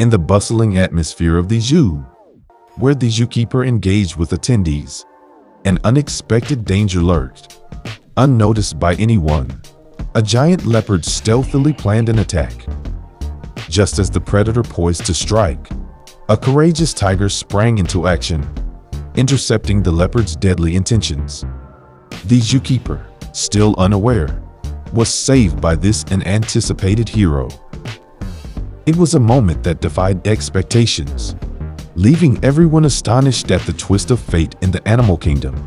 In the bustling atmosphere of the zoo, where the zookeeper engaged with attendees, an unexpected danger lurked. Unnoticed by anyone, a giant leopard stealthily planned an attack. Just as the predator poised to strike, a courageous tiger sprang into action, intercepting the leopard's deadly intentions. The zookeeper, still unaware, was saved by this unanticipated hero. It was a moment that defied expectations, leaving everyone astonished at the twist of fate in the animal kingdom.